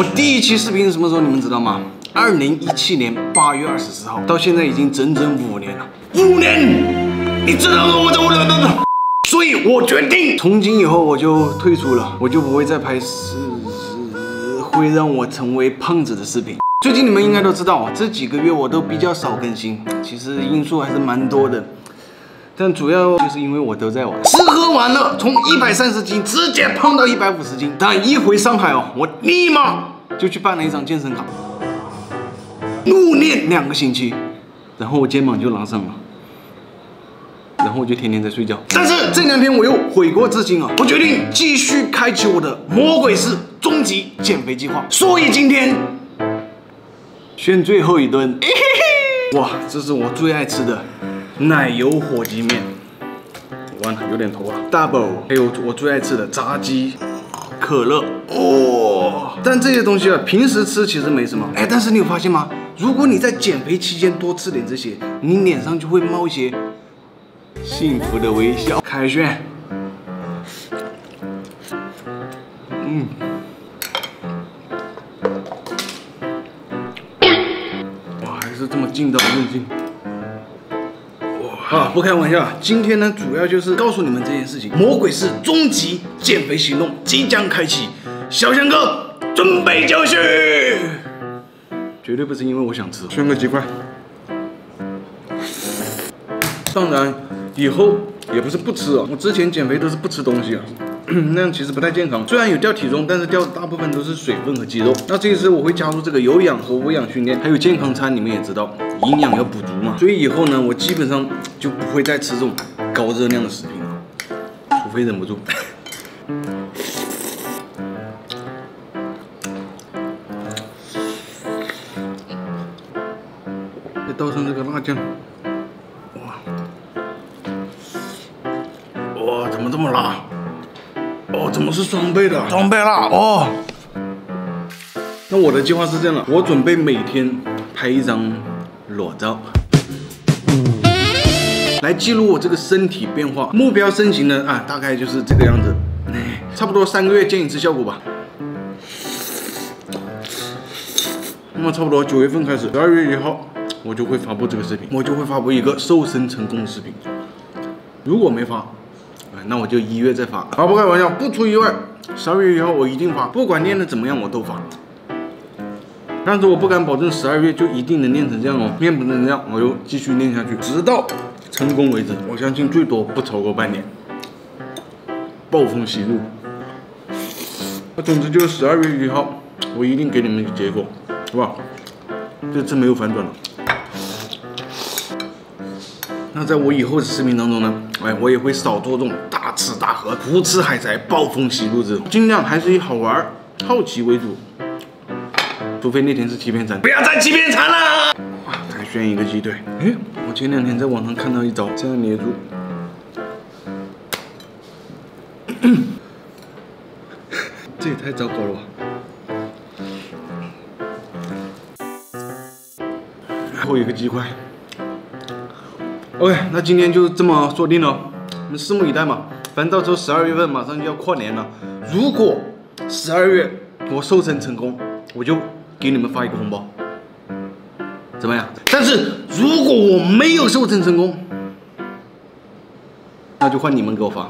我第一期视频是什么时候？你们知道吗？二零一七年八月二十四号，到现在已经整整五年了。五年，你知道吗？我等等。所以我决定，从今以后我就退出了，我就不会再拍是会让我成为胖子的视频。最近你们应该都知道，这几个月我都比较少更新，其实因素还是蛮多的。但主要就是因为我都在玩，吃喝玩乐，从一百三十斤直接胖到一百五十斤。但一回上海哦，我立马就去办了一张健身卡，怒练两个星期，然后我肩膀就拉伤了，然后我就天天在睡觉。但是这两天我又悔过自新啊，我决定继续开启我的魔鬼式终极减肥计划。所以今天炫最后一顿，哇，这是我最爱吃的。奶油火鸡面，完了有点头啊。Double，还有我最爱吃的炸鸡、可乐，哦。但这些东西啊，平时吃其实没什么。哎，但是你有发现吗？如果你在减肥期间多吃点这些，你脸上就会冒一些幸福的微笑。凯旋，嗯，哇，还是这么劲道韧劲。啊，不开玩笑，今天呢，主要就是告诉你们这件事情。魔鬼式终极减肥行动即将开启，小翔哥准备就绪。绝对不是因为我想吃，选个鸡块。当然，以后也不是不吃啊，我之前减肥都是不吃东西啊。那样其实不太健康，虽然有掉体重，但是掉的大部分都是水分和肌肉。那这一次我会加入这个有氧和无氧训练，还有健康餐，你们也知道，营养要补足嘛。所以以后呢，我基本上就不会再吃这种高热量的食品了，除非忍不住。再倒上这个辣酱，哇，哇，怎么这么辣？哦，怎么是双倍的？双倍辣哦。那我的计划是这样的，我准备每天拍一张裸照，来记录我这个身体变化。目标身形呢啊，大概就是这个样子，差不多三个月见一次效果吧。那么差不多九月份开始，十二月一号我就会发布这个视频，我就会发布一个瘦身成功的视频。如果没发，那我就一月再发，好不开玩笑，不出意外，十二月一号我一定发，不管练的怎么样我都发。但是我不敢保证十二月就一定能练成这样哦，练不成这样，我就继续练下去，直到成功为止。我相信最多不超过半年。暴风吸入，那总之就是十二月一号，我一定给你们一个结果，好不好？这次没有反转了。那在我以后的视频当中呢，哎，我也会少做这种大吃大喝、胡吃海塞、暴风吸入这种，尽量还是以好玩、好奇为主。除非那天是欺骗餐，不要再欺骗餐了。再选一个鸡腿。哎，我前两天在网上看到一招，这样捏住，这也太糟糕了吧。最后一个鸡块。OK，那今天就这么说定了，我们拭目以待嘛。反正到时候十二月份马上就要跨年了，如果十二月我瘦身成功，我就给你们发一个红包，怎么样？但是如果我没有瘦身成功，那就换你们给我发。